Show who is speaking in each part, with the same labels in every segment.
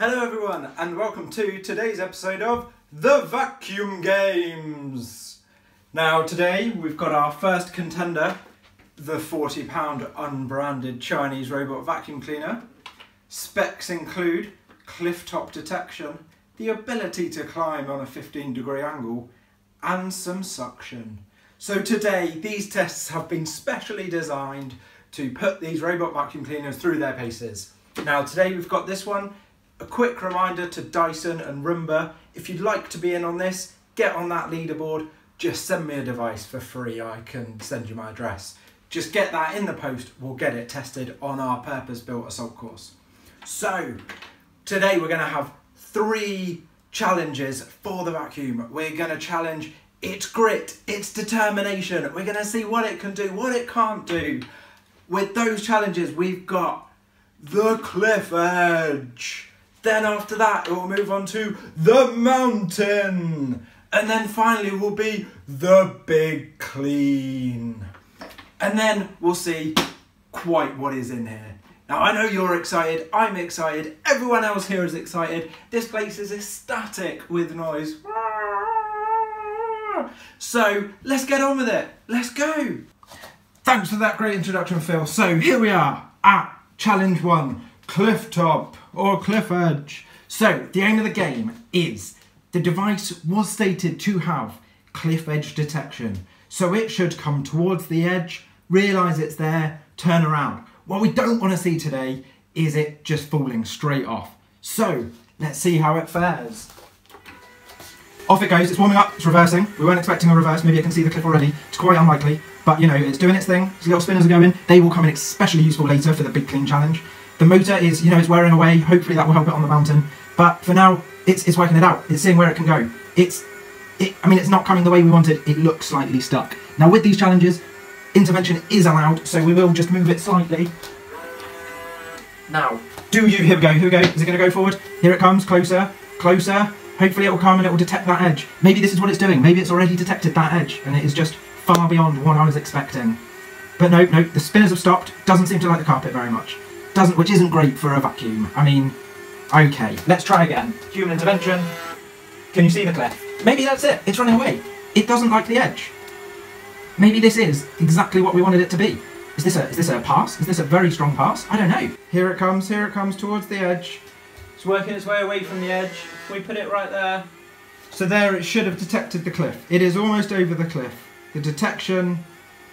Speaker 1: Hello, everyone, and welcome to today's episode of The Vacuum Games. Now, today we've got our first contender, the £40 unbranded Chinese robot vacuum cleaner. Specs include cliff top detection, the ability to climb on a 15 degree angle, and some suction. So, today these tests have been specially designed to put these robot vacuum cleaners through their paces. Now, today we've got this one a quick reminder to Dyson and Roomba, if you'd like to be in on this, get on that leaderboard, just send me a device for free, I can send you my address. Just get that in the post, we'll get it tested on our purpose-built assault course. So, today we're going to have three challenges for the vacuum. We're going to challenge its grit, its determination, we're going to see what it can do, what it can't do. With those challenges, we've got the cliff edge. Then after that, it will move on to the mountain. And then finally will be the big clean. And then we'll see quite what is in here. Now I know you're excited, I'm excited, everyone else here is excited. This place is ecstatic with noise. So let's get on with it. Let's go. Thanks for that great introduction, Phil. So here we are at challenge one cliff top or cliff edge. So the aim of the game is the device was stated to have cliff edge detection. So it should come towards the edge, realise it's there, turn around. What we don't want to see today is it just falling straight off. So let's see how it fares. Off it goes, it's warming up, it's reversing. We weren't expecting a reverse, maybe I can see the cliff already. It's quite unlikely, but you know, it's doing its thing. Its little spinners are going. They will come in especially useful later for the big clean challenge. The motor is, you know, it's wearing away. Hopefully that will help it on the mountain. But for now, it's, it's working it out. It's seeing where it can go. It's, it, I mean, it's not coming the way we wanted. It looks slightly stuck. Now with these challenges, intervention is allowed, so we will just move it slightly. Now, do you, here we go, here we go. Is it going to go forward? Here it comes, closer, closer. Hopefully it will come and it will detect that edge. Maybe this is what it's doing. Maybe it's already detected that edge and it is just far beyond what I was expecting. But no, no, the spinners have stopped. Doesn't seem to like the carpet very much doesn't, which isn't great for a vacuum. I mean, okay, let's try again. Human intervention. Can you see the cliff? Maybe that's it. It's running away. It doesn't like the edge. Maybe this is exactly what we wanted it to be. Is this a is this a pass? Is this a very strong pass? I don't know. Here it comes. Here it comes towards the edge. It's working its way away from the edge. We put it right there. So there it should have detected the cliff. It is almost over the cliff. The detection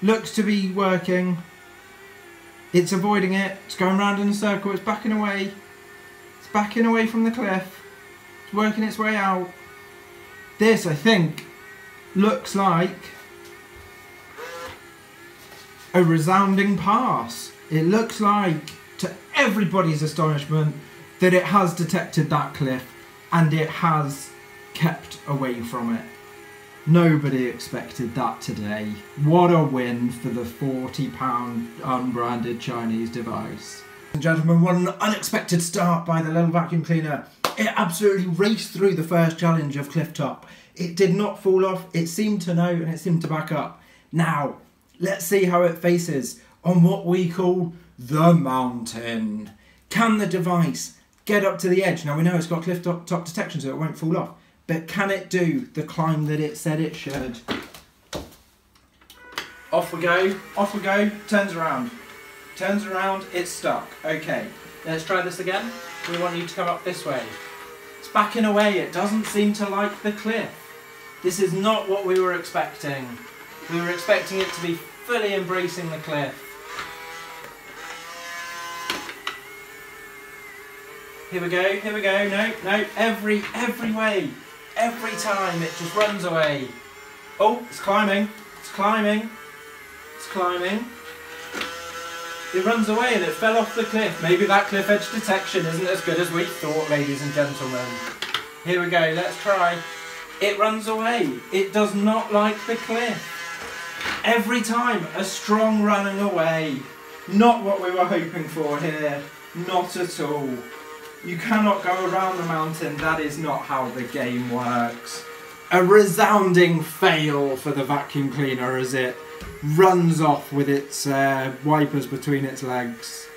Speaker 1: looks to be working. It's avoiding it. It's going round in a circle. It's backing away. It's backing away from the cliff. It's working its way out. This, I think, looks like a resounding pass. It looks like, to everybody's astonishment, that it has detected that cliff and it has kept away from it. Nobody expected that today. What a win for the £40 unbranded Chinese device. And gentlemen, what an unexpected start by the little vacuum cleaner. It absolutely raced through the first challenge of cliff top. It did not fall off, it seemed to know and it seemed to back up. Now, let's see how it faces on what we call the mountain. Can the device get up to the edge? Now we know it's got cliff top, top detection so it won't fall off. But can it do the climb that it said it should? Off we go, off we go, turns around. Turns around, it's stuck. Okay, let's try this again. We want you to come up this way. It's backing away, it doesn't seem to like the cliff. This is not what we were expecting. We were expecting it to be fully embracing the cliff. Here we go, here we go, no, no, every, every way. Every time it just runs away. Oh, it's climbing. It's climbing. It's climbing. It runs away and it fell off the cliff. Maybe that cliff edge detection isn't as good as we thought, ladies and gentlemen. Here we go, let's try. It runs away. It does not like the cliff. Every time, a strong running away. Not what we were hoping for here. Not at all. You cannot go around the mountain, that is not how the game works. A resounding fail for the vacuum cleaner as it runs off with its uh, wipers between its legs.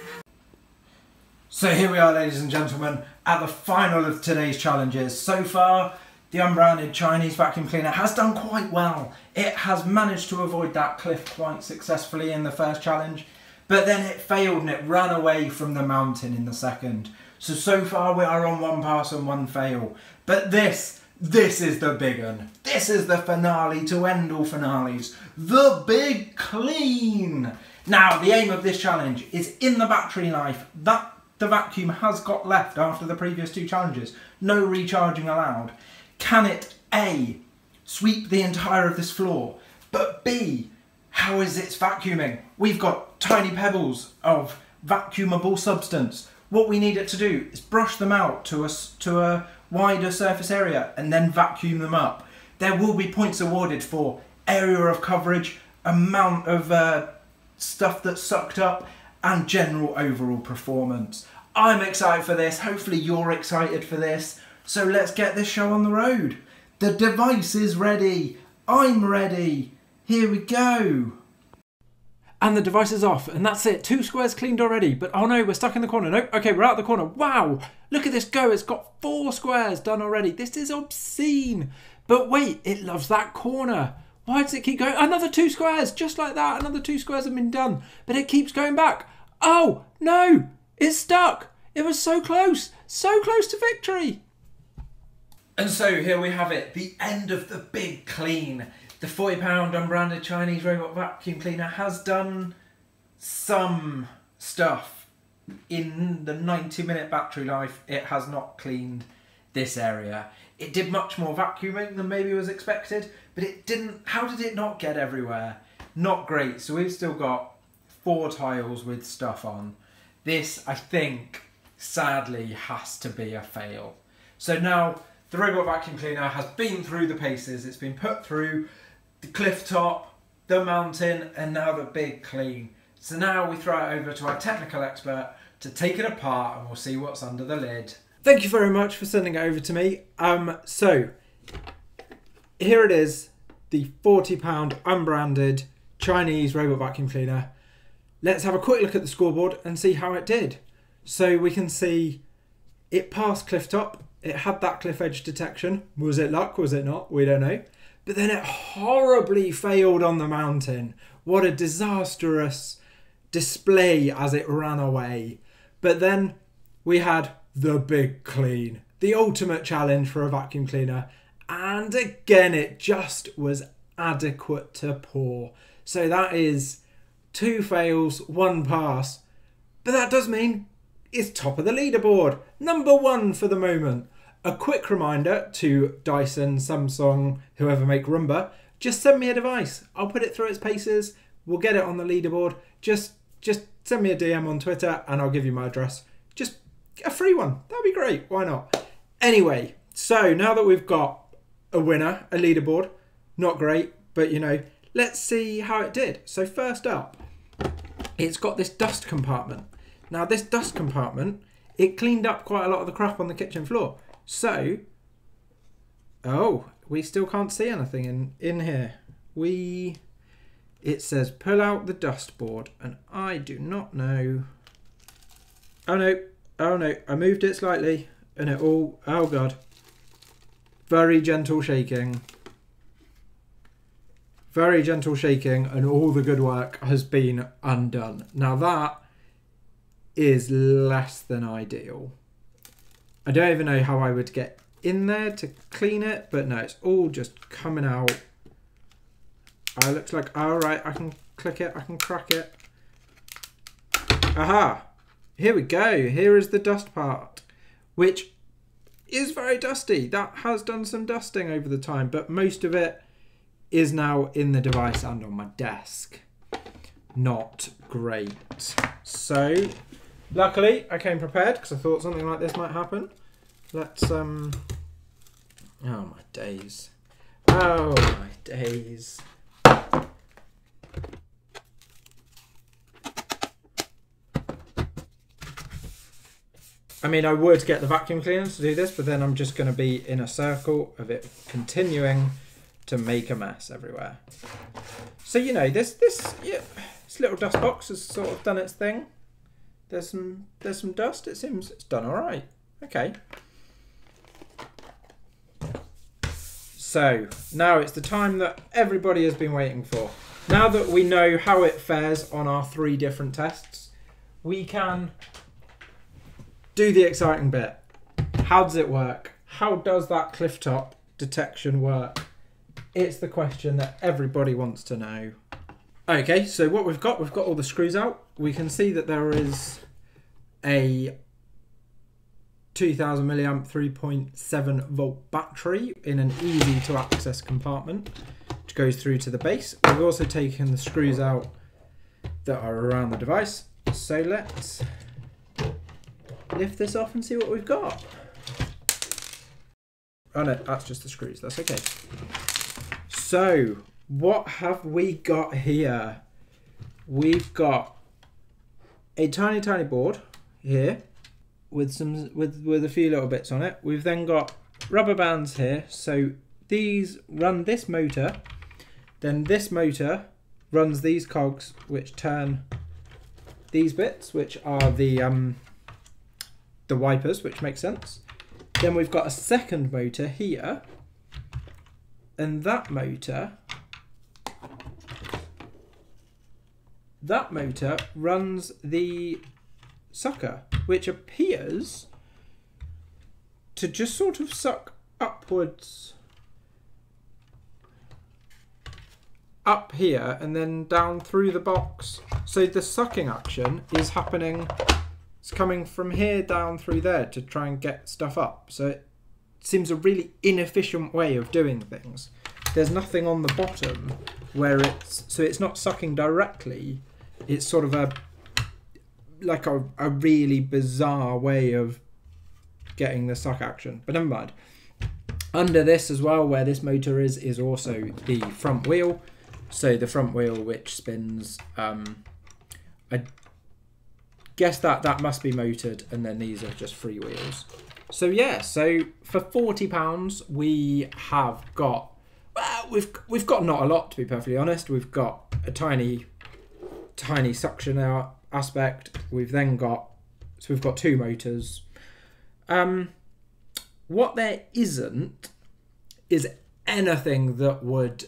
Speaker 1: So here we are ladies and gentlemen, at the final of today's challenges. So far, the unbranded Chinese vacuum cleaner has done quite well. It has managed to avoid that cliff quite successfully in the first challenge, but then it failed and it ran away from the mountain in the second. So, so far we are on one pass and one fail. But this, this is the big one. This is the finale to end all finales. The big clean. Now, the aim of this challenge is in the battery life that the vacuum has got left after the previous two challenges. No recharging allowed. Can it A, sweep the entire of this floor, but B, how is its vacuuming? We've got tiny pebbles of vacuumable substance. What we need it to do is brush them out to a, to a wider surface area and then vacuum them up. There will be points awarded for area of coverage, amount of uh, stuff that's sucked up, and general overall performance. I'm excited for this. Hopefully, you're excited for this. So let's get this show on the road. The device is ready. I'm ready. Here we go. And the device is off, and that's it. Two squares cleaned already, but oh no, we're stuck in the corner. No, okay, we're out the corner. Wow, look at this go. It's got four squares done already. This is obscene. But wait, it loves that corner. Why does it keep going? Another two squares, just like that. Another two squares have been done, but it keeps going back. Oh, no, it's stuck. It was so close, so close to victory. And so here we have it, the end of the big clean. The £40 unbranded Chinese robot vacuum cleaner has done some stuff. In the 90 minute battery life, it has not cleaned this area. It did much more vacuuming than maybe was expected, but it didn't. How did it not get everywhere? Not great. So we've still got four tiles with stuff on. This, I think, sadly has to be a fail. So now the robot vacuum cleaner has been through the paces, it's been put through the cliff top, the mountain, and now the big clean. So now we throw it over to our technical expert to take it apart and we'll see what's under the lid. Thank you very much for sending it over to me. Um, so here it is, the £40 unbranded Chinese robot vacuum cleaner. Let's have a quick look at the scoreboard and see how it did. So we can see it passed cliff top, it had that cliff edge detection. Was it luck? Was it not? We don't know. But then it horribly failed on the mountain. What a disastrous display as it ran away. But then we had the big clean, the ultimate challenge for a vacuum cleaner. And again, it just was adequate to poor. So that is two fails, one pass. But that does mean it's top of the leaderboard, number one for the moment. A quick reminder to Dyson, Samsung, whoever make Roomba, just send me a device. I'll put it through its paces. We'll get it on the leaderboard. Just just send me a DM on Twitter and I'll give you my address. Just a free one. That'd be great. Why not? Anyway, so now that we've got a winner, a leaderboard, not great, but you know, let's see how it did. So first up, it's got this dust compartment. Now this dust compartment, it cleaned up quite a lot of the crap on the kitchen floor. So, oh, we still can't see anything in, in here. We, it says pull out the dust board and I do not know. Oh no, oh no, I moved it slightly and it all, oh god. Very gentle shaking. Very gentle shaking and all the good work has been undone. Now that is less than ideal. I don't even know how I would get in there to clean it, but no, it's all just coming out. Oh, it looks like, all right, I can click it, I can crack it. Aha! Here we go. Here is the dust part, which is very dusty. That has done some dusting over the time, but most of it is now in the device and on my desk. Not great. So Luckily, I came prepared because I thought something like this might happen. Let's, um... Oh, my days. Oh, my days. I mean, I would get the vacuum cleaners to do this, but then I'm just going to be in a circle of it continuing to make a mess everywhere. So, you know, this, this, yeah, this little dust box has sort of done its thing. There's some there's some dust. It seems it's done all right. Okay. So now it's the time that everybody has been waiting for. Now that we know how it fares on our three different tests, we can do the exciting bit. How does it work? How does that cliff top detection work? It's the question that everybody wants to know. Okay, so what we've got, we've got all the screws out. We can see that there is a 2000 milliamp 3.7 volt battery in an easy to access compartment which goes through to the base. We've also taken the screws out that are around the device. So let's lift this off and see what we've got. Oh no, that's just the screws, that's okay. So, what have we got here? We've got a tiny, tiny board here with some with with a few little bits on it. We've then got rubber bands here. So these run this motor, then this motor runs these cogs, which turn these bits, which are the um, the wipers, which makes sense. Then we've got a second motor here, and that motor that motor runs the sucker, which appears to just sort of suck upwards up here and then down through the box. So the sucking action is happening, it's coming from here down through there to try and get stuff up. So it seems a really inefficient way of doing things. There's nothing on the bottom where it's, so it's not sucking directly, it's sort of a like a, a really bizarre way of getting the suck action. But never mind. Under this as well, where this motor is, is also the front wheel. So the front wheel which spins, um, I guess that that must be motored, and then these are just free wheels. So yeah, so for forty pounds we have got well, we've we've got not a lot to be perfectly honest. We've got a tiny, tiny suction out aspect. We've then got so we've got two motors. Um, what there isn't is anything that would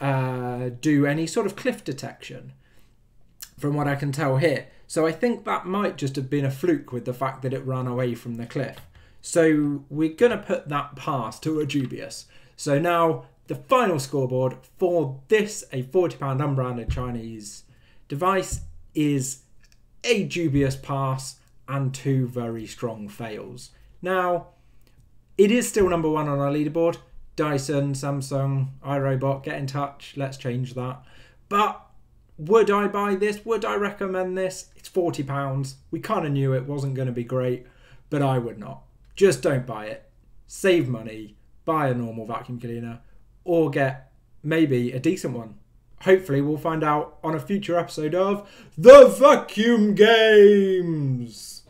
Speaker 1: uh, do any sort of cliff detection, from what I can tell here. So I think that might just have been a fluke with the fact that it ran away from the cliff. So we're going to put that pass to a dubious. So now the final scoreboard for this, a £40 unbranded Chinese device, is a dubious pass and two very strong fails. Now, it is still number one on our leaderboard. Dyson, Samsung, iRobot, get in touch. Let's change that. But would I buy this? Would I recommend this? It's £40. We kind of knew it wasn't going to be great, but I would not. Just don't buy it. Save money, buy a normal vacuum cleaner, or get maybe a decent one hopefully we'll find out on a future episode of The Vacuum Games.